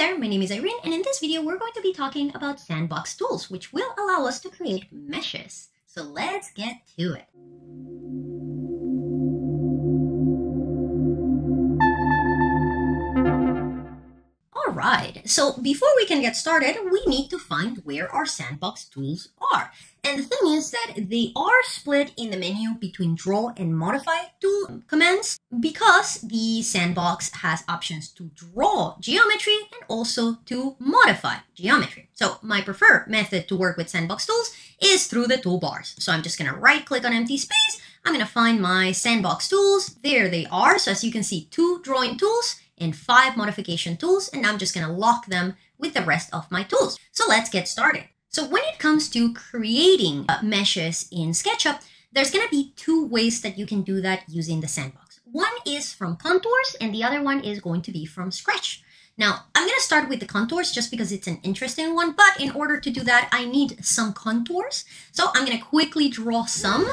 there, my name is Irene, and in this video we're going to be talking about sandbox tools, which will allow us to create meshes. So let's get to it. Alright, so before we can get started, we need to find where our sandbox tools are. And the thing is that they are split in the menu between draw and modify tool commands because the sandbox has options to draw geometry and also to modify geometry. So my preferred method to work with sandbox tools is through the toolbars. So I'm just gonna right click on empty space. I'm gonna find my sandbox tools. There they are. So as you can see, two drawing tools and five modification tools, and I'm just gonna lock them with the rest of my tools. So let's get started. So when it comes to creating uh, meshes in SketchUp, there's gonna be two ways that you can do that using the sandbox. One is from contours, and the other one is going to be from Scratch. Now, I'm to start with the contours just because it's an interesting one, but in order to do that, I need some contours. So I'm to quickly draw some.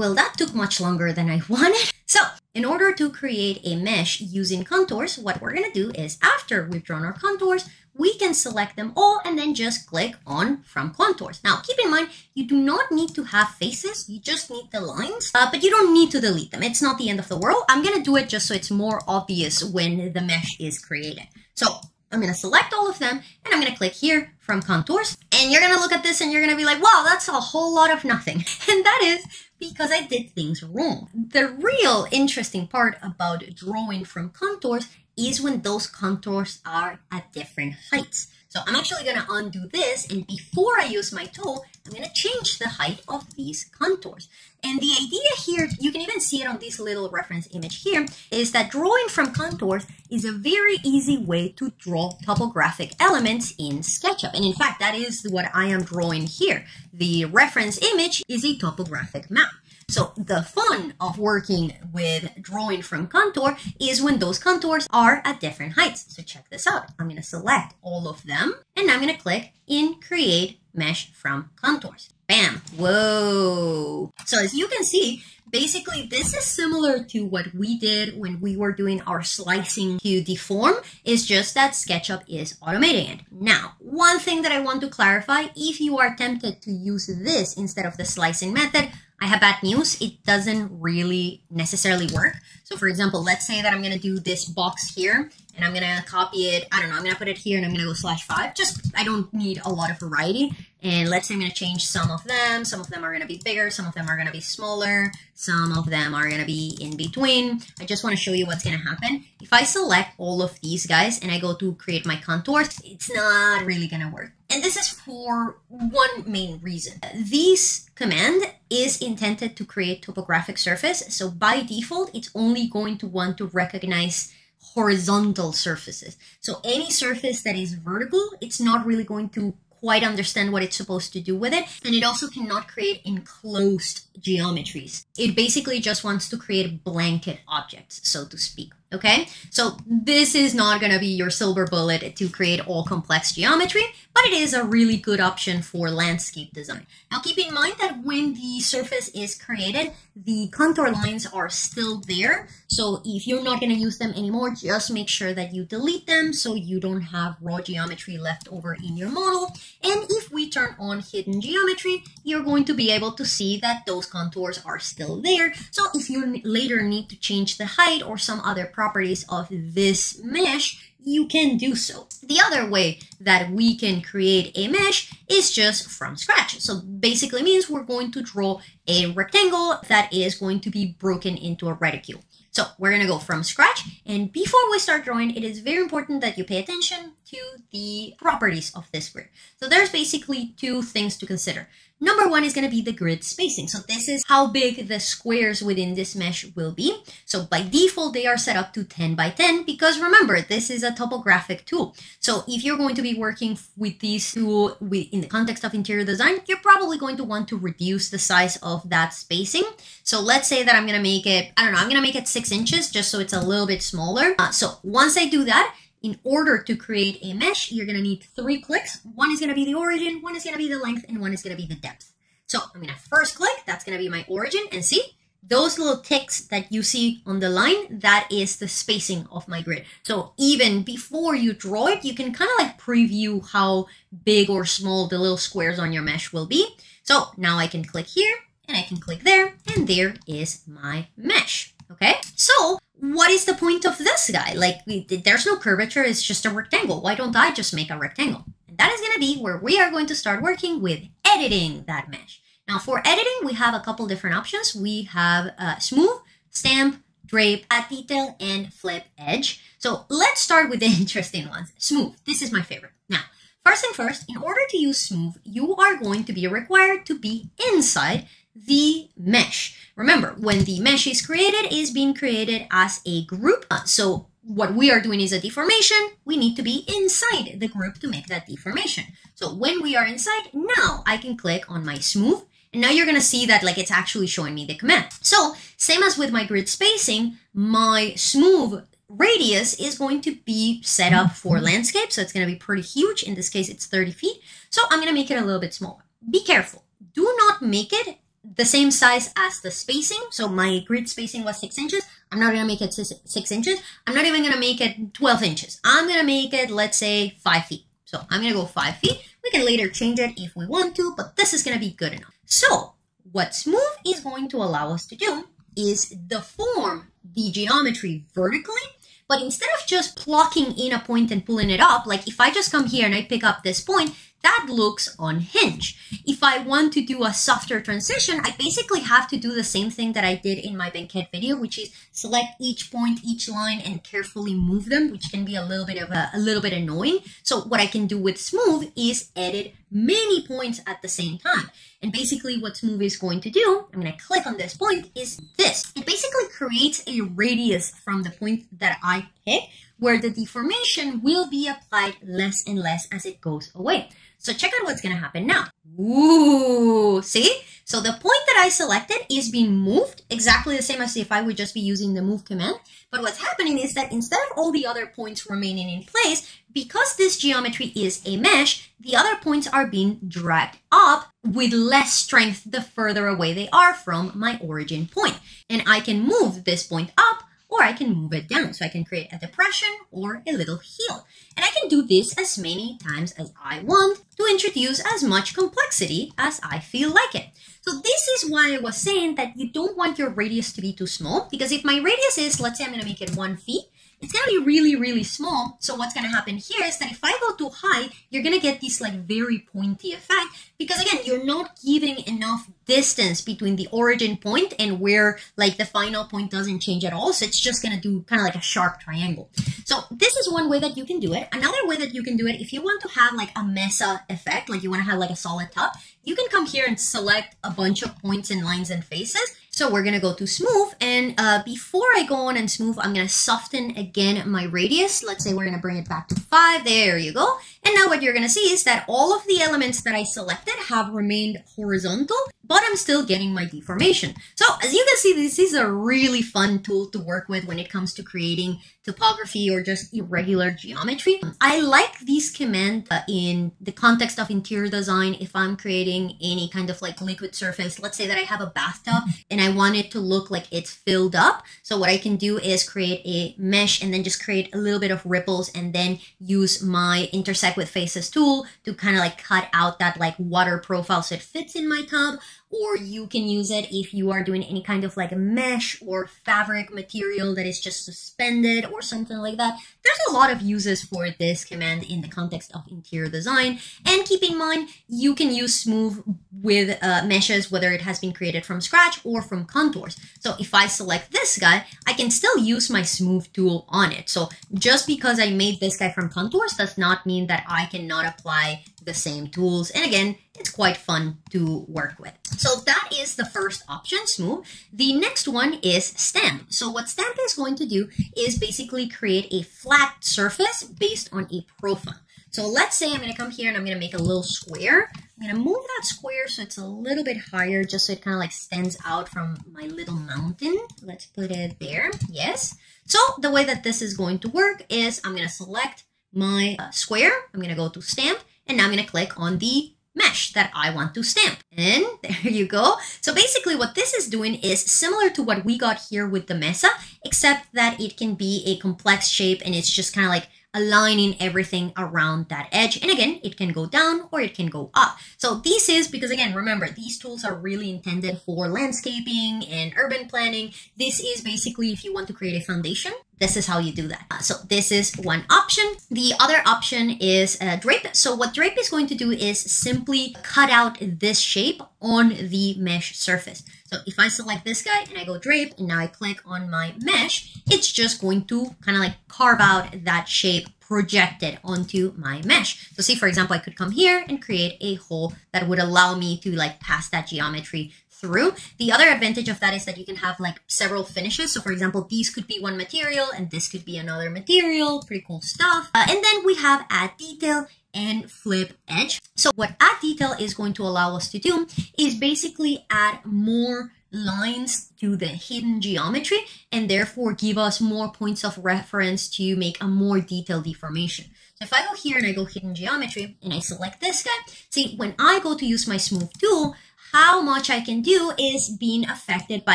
Well that took much longer than I wanted. So, in order to create a mesh using contours, what we're gonna do is after we've drawn our contours, we can select them all and then just click on from contours. Now, keep in mind, you do not need to have faces, you just need the lines, uh, but you don't need to delete them. It's not the end of the world. I'm gonna do it just so it's more obvious when the mesh is created. So I'm going to select all of them and I'm going to click here from contours. And you're going to look at this and you're going to be like, wow, that's a whole lot of nothing. And that is because I did things wrong. The real interesting part about drawing from contours is when those contours are at different heights. So I'm actually going to undo this and before I use my tool, I'm going to change the height of these contours. And the idea here, you can even see it on this little reference image here, is that drawing from contours is a very easy way to draw topographic elements in SketchUp. And in fact, that is what I am drawing here. The reference image is a topographic map. So the fun of working with drawing from contour is when those contours are at different heights. So check this out. I'm going to select all of them and I'm going to click in create mesh from contours. Bam. Whoa. So as you can see, basically this is similar to what we did when we were doing our slicing to deform. It's just that SketchUp is automating it. Now, one thing that I want to clarify, if you are tempted to use this instead of the slicing method, I have bad news. It doesn't really necessarily work. So for example, let's say that I'm going to do this box here and I'm going to copy it. I don't know. I'm going to put it here and I'm going to go slash five. Just, I don't need a lot of variety. And let's say I'm going to change some of them. Some of them are going to be bigger. Some of them are going to be smaller. Some of them are going to be in between. I just want to show you what's going to happen. If I select all of these guys and I go to create my contours, it's not really going to work. And this is for one main reason. This command is intended to create topographic surface. So by default, it's only going to want to recognize horizontal surfaces. So any surface that is vertical, it's not really going to quite understand what it's supposed to do with it. And it also cannot create enclosed geometries. It basically just wants to create blanket objects, so to speak. Okay, so this is not going to be your silver bullet to create all complex geometry, but it is a really good option for landscape design. Now keep in mind that when the surface is created, the contour lines are still there. So if you're not going to use them anymore, just make sure that you delete them so you don't have raw geometry left over in your model. And if we turn on hidden geometry, you're going to be able to see that those contours are still there. So if you later need to change the height or some other properties of this mesh, you can do so. The other way that we can create a mesh is just from scratch. So basically means we're going to draw a rectangle that is going to be broken into a reticule. So we're going to go from scratch. And before we start drawing, it is very important that you pay attention to the properties of this grid. So there's basically two things to consider. Number one is going to be the grid spacing. So this is how big the squares within this mesh will be. So by default, they are set up to 10 by 10 because remember, this is a topographic tool. So if you're going to be working with this tool in the context of interior design, you're probably going to want to reduce the size of that spacing. So let's say that I'm going to make it, I don't know, I'm going to make it six inches just so it's a little bit smaller. Uh, so once I do that, in order to create a mesh, you're going to need three clicks. One is going to be the origin, one is going to be the length, and one is going to be the depth. So I'm going to first click, that's going to be my origin, and see, those little ticks that you see on the line, that is the spacing of my grid. So even before you draw it, you can kind of like preview how big or small the little squares on your mesh will be. So now I can click here, and I can click there, and there is my mesh. Okay, so what is the point of this guy? Like, there's no curvature, it's just a rectangle. Why don't I just make a rectangle? And that is going to be where we are going to start working with editing that mesh. Now, for editing, we have a couple different options. We have uh, smoove, stamp, drape, add detail, and flip edge. So let's start with the interesting ones. Smoove, this is my favorite. Now, first and first, in order to use smoove, you are going to be required to be inside the mesh. Remember, when the mesh is created, is being created as a group. Uh, so what we are doing is a deformation. We need to be inside the group to make that deformation. So when we are inside, now I can click on my smoove. And now you're going to see that like it's actually showing me the command. So same as with my grid spacing, my smoove radius is going to be set up for landscape. So it's going to be pretty huge. In this case, it's 30 feet. So I'm going to make it a little bit smaller. Be careful. Do not make it the same size as the spacing. So my grid spacing was six inches. I'm not to make it six inches. I'm not even to make it 12 inches. I'm to make it, let's say, five feet. So I'm to go five feet. We can later change it if we want to, but this is to be good enough. So what Smoove is going to allow us to do is deform the geometry vertically but instead of just plucking in a point and pulling it up, like if I just come here and I pick up this point, that looks unhinged. If I want to do a softer transition, I basically have to do the same thing that I did in my banquet video, which is select each point, each line, and carefully move them, which can be a little bit of a, a little bit annoying. So what I can do with Smoove is edit many points at the same time. And basically what Smoove is going to do, I'm to click on this point, is this. It basically creates a radius from the point that I pick, where the deformation will be applied less and less as it goes away. So check out what's going to happen now. Ooh, see? So the point that I selected is being moved exactly the same as if I would just be using the move command. But what's happening is that instead of all the other points remaining in place, because this geometry is a mesh, the other points are being dragged up with less strength the further away they are from my origin point. And I can move this point up or I can move it down. So I can create a depression or a little hill. And I can do this as many times as I want introduce as much complexity as I feel like it. So this is why I was saying that you don't want your radius to be too small because if my radius is, let's say I'm going to make it one feet, it's going to be really, really small. So what's going to happen here is that if I go too high, you're going to get this like very pointy effect because again, you're not giving enough distance between the origin point and where like the final point doesn't change at all. So it's just going to do kind of like a sharp triangle. So this is one way that you can do it. Another way that you can do it, if you want to have like a mesa effect, like you want to have like a solid top, you can come here and select a bunch of points and lines and faces so we're gonna go to smoove and uh, before I go on and smoove, I'm gonna soften again my radius. Let's say we're gonna bring it back to five, there you go. And now what you're gonna see is that all of the elements that I selected have remained horizontal, but I'm still getting my deformation. So as you can see, this is a really fun tool to work with when it comes to creating topography or just irregular geometry. I like these commands uh, in the context of interior design if I'm creating any kind of like liquid surface. Let's say that I have a bathtub and I want it to look like it's filled up. So what I can do is create a mesh and then just create a little bit of ripples and then use my intersect with faces tool to kind of like cut out that like water profile so it fits in my tub or you can use it if you are doing any kind of like a mesh or fabric material that is just suspended or something like that. There's a lot of uses for this command in the context of interior design. And keep in mind, you can use smoove with uh, meshes, whether it has been created from scratch or from contours. So if I select this guy, I can still use my smoove tool on it. So just because I made this guy from contours does not mean that I cannot apply the same tools. And again, it's quite fun to work with. So that is the first option, Smoove. The next one is Stamp. So what Stamp is going to do is basically create a flat surface based on a profile. So let's say I'm going to come here and I'm going to make a little square. I'm going to move that square so it's a little bit higher just so it kind of like stands out from my little mountain. Let's put it there. Yes. So the way that this is going to work is I'm going to select my uh, square. I'm going to go to stamp and now I'm going to click on the mesh that I want to stamp. And there you go. So basically what this is doing is similar to what we got here with the Mesa, except that it can be a complex shape and it's just kind of like aligning everything around that edge. And again, it can go down or it can go up. So this is because again, remember, these tools are really intended for landscaping and urban planning. This is basically if you want to create a foundation, this is how you do that. Uh, so this is one option. The other option is uh, drape. So what drape is going to do is simply cut out this shape on the mesh surface. So if I select this guy and I go drape and now I click on my mesh, it's just going to kind of like carve out that shape projected onto my mesh. So see, for example, I could come here and create a hole that would allow me to like pass that geometry through. The other advantage of that is that you can have like several finishes. So for example, these could be one material and this could be another material. Pretty cool stuff. Uh, and then we have add detail and flip edge. So what add detail is going to allow us to do is basically add more lines to the hidden geometry and therefore give us more points of reference to make a more detailed deformation. So if I go here and I go hidden geometry and I select this guy, see when I go to use my smoove tool, how much I can do is being affected by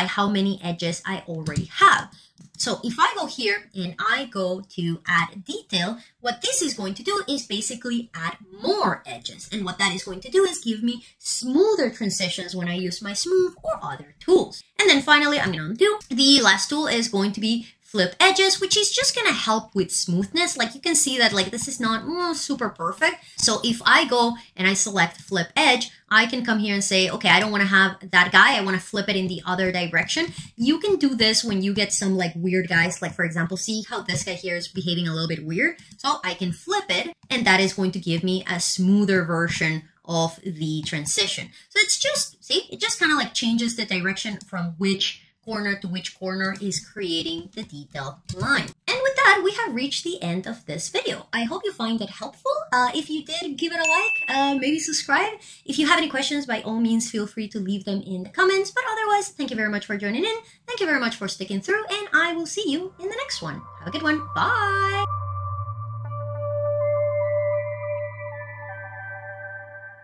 how many edges I already have. So if I go here and I go to add detail, what this is going to do is basically add more edges. And what that is going to do is give me smoother transitions when I use my smoove or other tools. And then finally, I'm going to undo. The last tool is going to be flip edges, which is just gonna help with smoothness. Like you can see that like this is not mm, super perfect. So if I go and I select flip edge, I can come here and say, okay, I don't wanna have that guy. I wanna flip it in the other direction. You can do this when you get some like weird guys. Like for example, see how this guy here is behaving a little bit weird. So I can flip it and that is going to give me a smoother version of the transition. So it's just, see, it just kind of like changes the direction from which corner to which corner is creating the detailed line. And with that, we have reached the end of this video. I hope you find it helpful. Uh, if you did, give it a like, uh, maybe subscribe. If you have any questions, by all means, feel free to leave them in the comments. But otherwise, thank you very much for joining in. Thank you very much for sticking through, and I will see you in the next one. Have a good one. Bye!